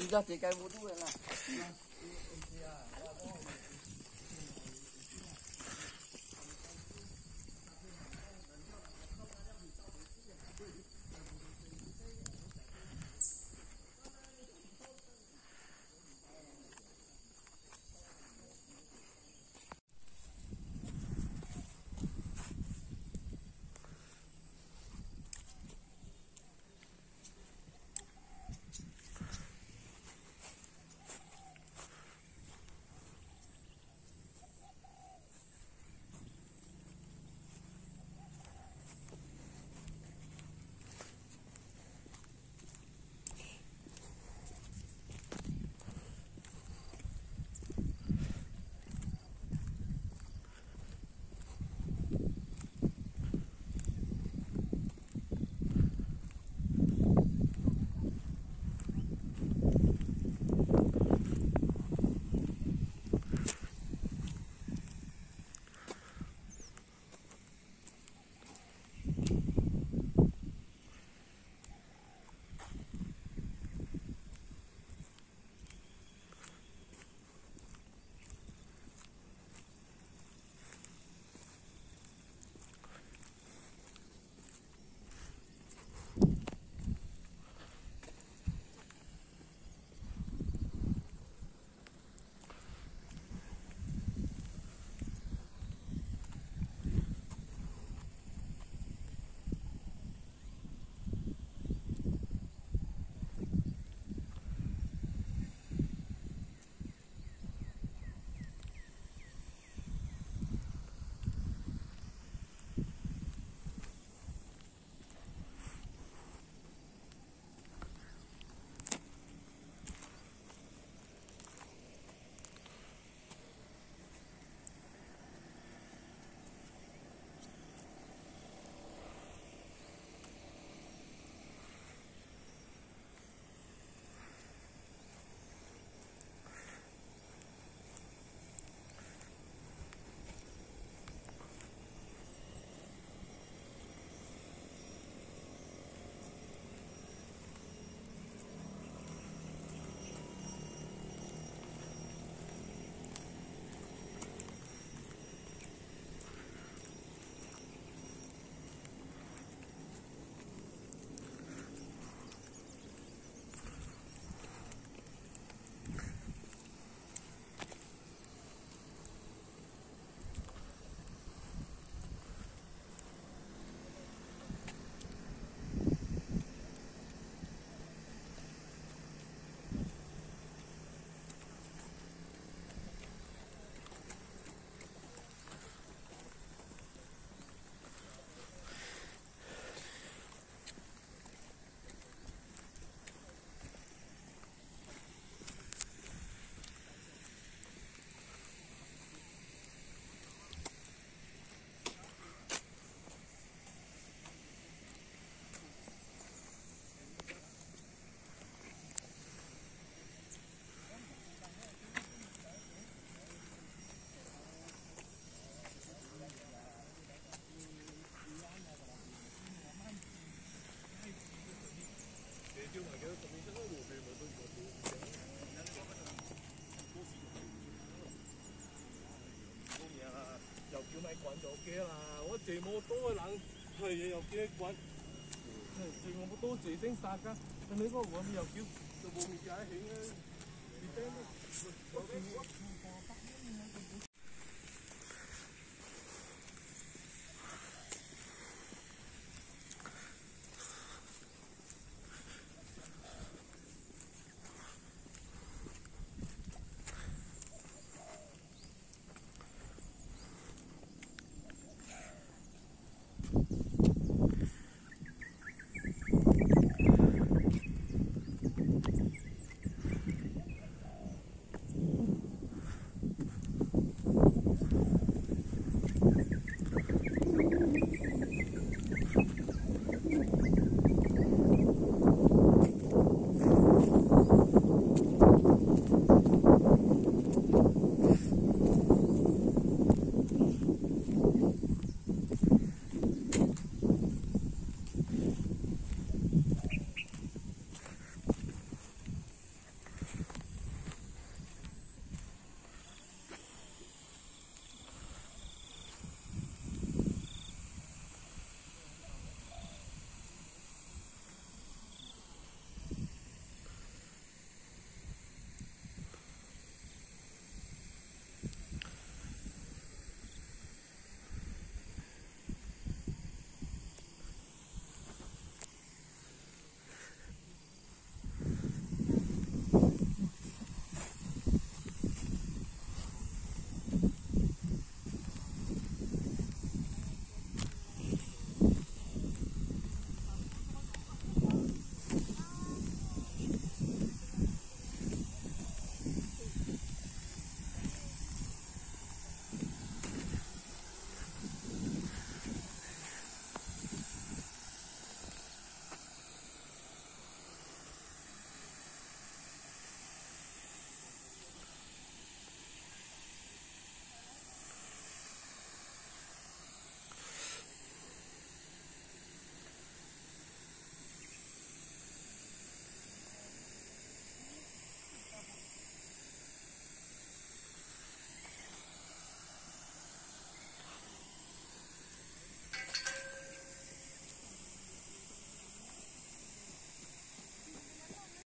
你家这该我做了。tu là咪滚咗嘅啦！我这么多人，系又叫你滚，这么多这声杀㗎，你个我咪又叫就冇面解起啊！你听，我听。